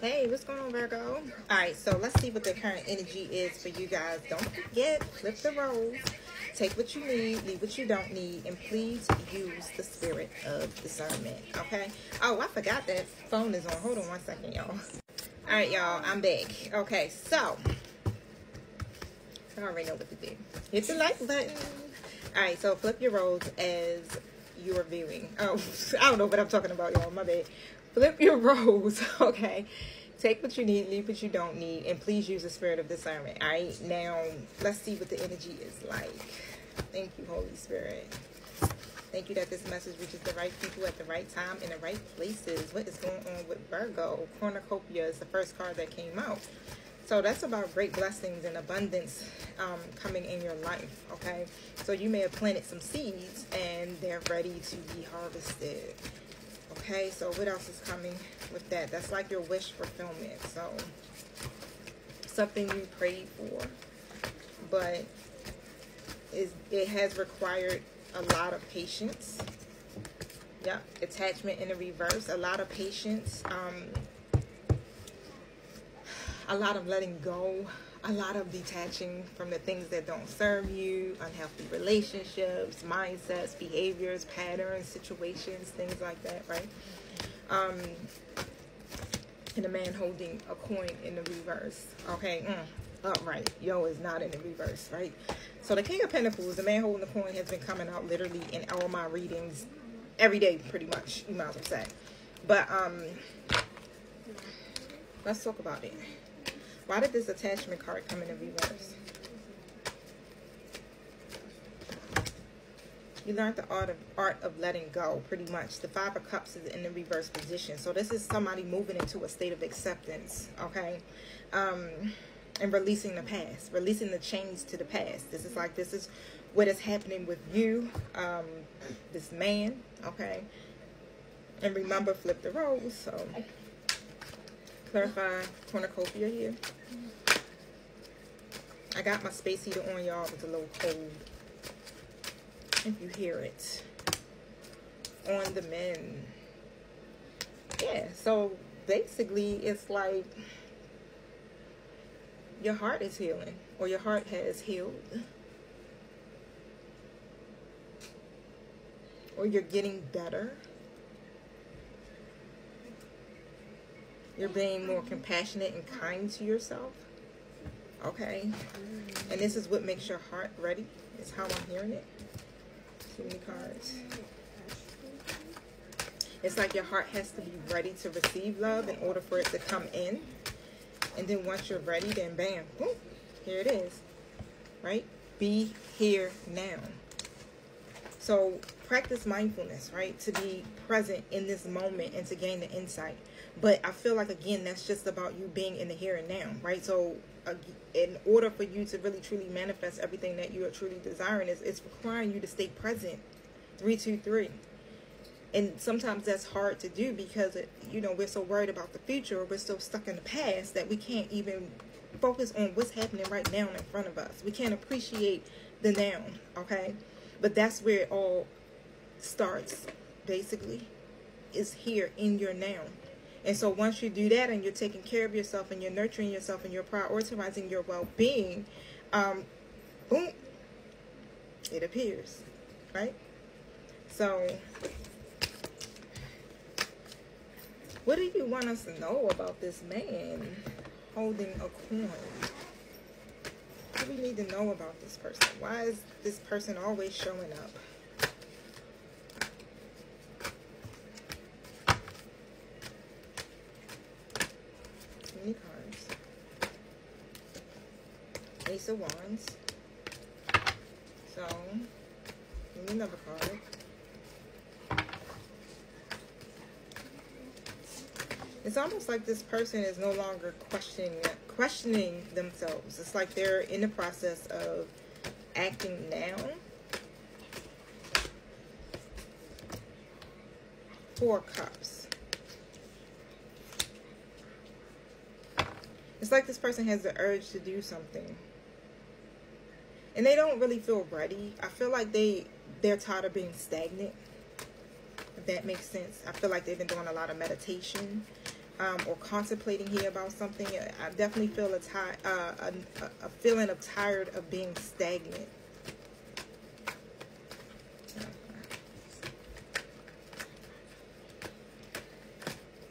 Hey, what's going on, Virgo? All right, so let's see what the current energy is for you guys. Don't forget, flip the roles. Take what you need, leave what you don't need, and please use the spirit of discernment. Okay? Oh, I forgot that phone is on. Hold on one second, y'all. All right, y'all, I'm back. Okay, so I already know what to do. Hit the like button. All right, so flip your roles as you are viewing. Oh, I don't know what I'm talking about, y'all. My bad flip your roles, okay? Take what you need, leave what you don't need, and please use the spirit of discernment. All right, now let's see what the energy is like. Thank you, Holy Spirit. Thank you that this message reaches the right people at the right time in the right places. What is going on with Virgo? Cornucopia is the first card that came out. So that's about great blessings and abundance um, coming in your life, okay? So you may have planted some seeds and they're ready to be harvested. Okay, so what else is coming with that? That's like your wish fulfillment. So something you prayed for, but is it has required a lot of patience. Yeah, attachment in the reverse, a lot of patience, um, a lot of letting go, a lot of detaching from the things that don't serve you, unhealthy relationships, mindsets, behaviors, patterns, situations, things like that, right? Um, and a man holding a coin in the reverse. Okay, mm, upright. Yo is not in the reverse, right? So the King of Pentacles, the man holding the coin, has been coming out literally in all my readings every day, pretty much. You might as well say. But um, let's talk about it. Why did this attachment card come in the reverse? You learned the art of art of letting go, pretty much. The Five of Cups is in the reverse position. So this is somebody moving into a state of acceptance, okay? Um, and releasing the past, releasing the chains to the past. This is like, this is what is happening with you, um, this man, okay? And remember, flip the rose, so clarify cornucopia here. I got my space heater on, y'all. It's a little cold. If you hear it. On the men. Yeah, so basically it's like your heart is healing or your heart has healed. Or you're getting better. You're being more compassionate and kind to yourself. Okay. And this is what makes your heart ready. Is how I'm hearing it. Too many cards. It's like your heart has to be ready to receive love in order for it to come in. And then once you're ready, then bam, boom, here it is. Right? Be here now. So practice mindfulness, right? To be present in this moment and to gain the insight. But I feel like, again, that's just about you being in the here and now, right? So in order for you to really truly manifest everything that you are truly desiring is it's requiring you to stay present 323 and sometimes that's hard to do because it, you know we're so worried about the future we're so stuck in the past that we can't even focus on what's happening right now in front of us we can't appreciate the now okay but that's where it all starts basically is here in your now and so once you do that and you're taking care of yourself and you're nurturing yourself and you're prioritizing your well-being, um, boom, it appears, right? So what do you want us to know about this man holding a coin? We need to know about this person? Why is this person always showing up? Too many cards. Ace of Wands. So, me another card. It's almost like this person is no longer questioning questioning themselves. It's like they're in the process of acting now. Four Cups. It's like this person has the urge to do something and they don't really feel ready. I feel like they they're tired of being stagnant. If that makes sense. I feel like they've been doing a lot of meditation. Um, or contemplating here about something. I definitely feel a, ti- uh, a, a feeling of tired of being stagnant.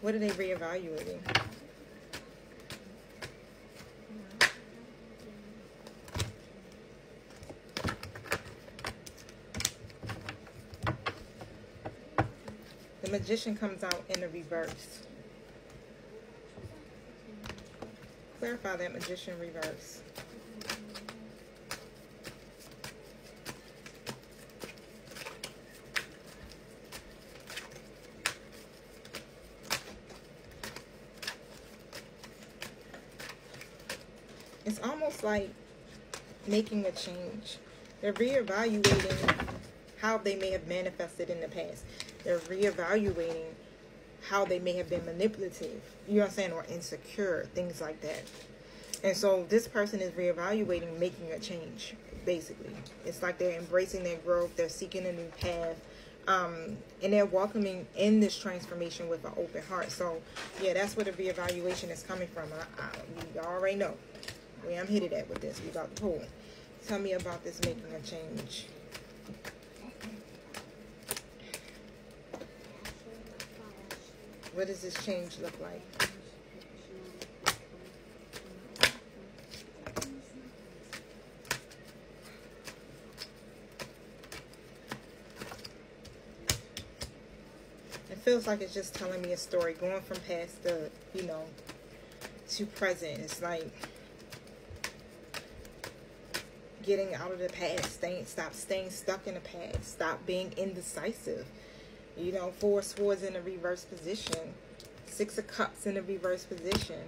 What are they reevaluating? The magician comes out in the reverse. Clarify that magician reverse. It's almost like making a change. They're reevaluating how they may have manifested in the past. They're reevaluating how they may have been manipulative, you know what I'm saying, or insecure, things like that. And so this person is reevaluating, making a change, basically. It's like they're embracing their growth, they're seeking a new path, um, and they're welcoming in this transformation with an open heart. So, yeah, that's where the reevaluation is coming from. I, I, already know where I'm headed at with this. We got the pull. Tell me about this making a change. What does this change look like? It feels like it's just telling me a story, going from past the, you know, to present. It's like getting out of the past, staying, stop staying stuck in the past, stop being indecisive you know, four swords in a reverse position, six of cups in a reverse position,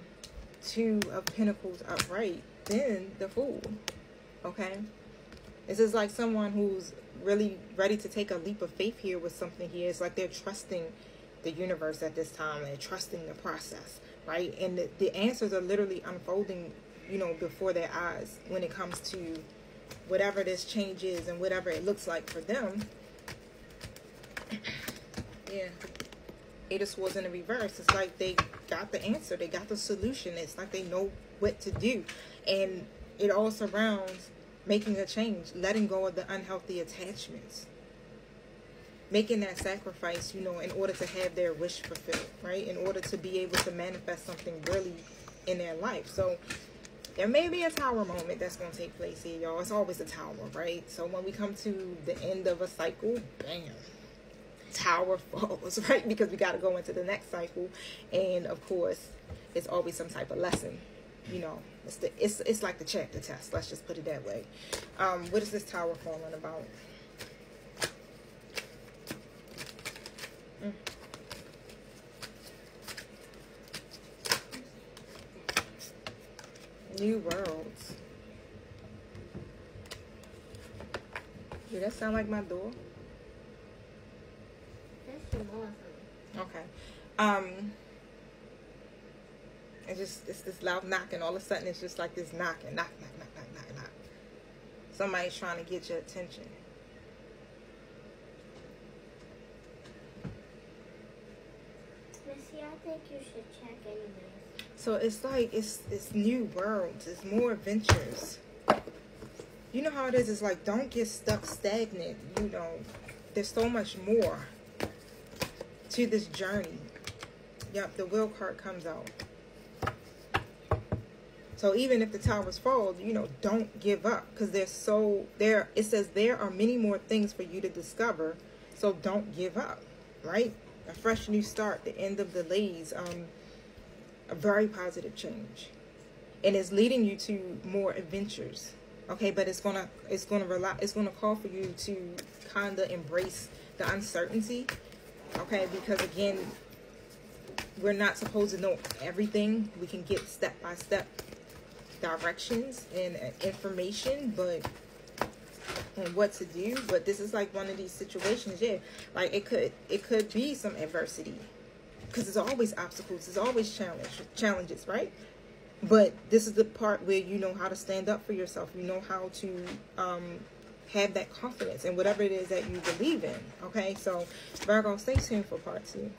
two of pentacles upright, then the fool. Okay? This is like someone who's really ready to take a leap of faith here with something here. It's like they're trusting the universe at this time. They're trusting the process, right? And the, the answers are literally unfolding, you know, before their eyes when it comes to whatever this change is and whatever it looks like for them. Yeah. Of Swords in the reverse. It's like they got the answer. They got the solution. It's like they know what to do. And it all surrounds making a change, letting go of the unhealthy attachments. Making that sacrifice, you know, in order to have their wish fulfilled, right? In order to be able to manifest something really in their life. So there may be a tower moment that's going to take place here, y'all. It's always a tower, right? So when we come to the end of a cycle, bam, tower falls, right? Because we got to go into the next cycle, and of course, it's always some type of lesson. You know, it's the it's it's like the chapter test. Let's just put it that way. Um, what is this tower falling about? Mm. New worlds. Did that sound like my door? Okay. Um, it's just it's this loud knocking. All of a sudden, it's just like this knocking, knock, knock, knock, knock, knock, knock. Somebody's trying to get your attention. Missy, I think you should check anyways. So it's like it's it's new worlds. It's more adventures. You know how it is. It's like don't get stuck stagnant. You know, there's so much more to this journey. Yep, the will card comes out. So even if the towers fall, you know, don't give up because there's so there. It says there are many more things for you to discover. So don't give up, right? A fresh new start, the end of delays, um, a very positive change, and it's leading you to more adventures. Okay, but it's gonna it's gonna rely it's gonna call for you to kind of embrace the uncertainty okay because again we're not supposed to know everything. We can get step by step directions and information but on what to do. But this is like one of these situations yeah like it could it could be some adversity. Because there's always obstacles there's always challenge challenges right? But this is the part where you know how to stand up for yourself. You know how to um have that confidence in whatever it is that you believe in. Okay, so Virgo, stay tuned for part two.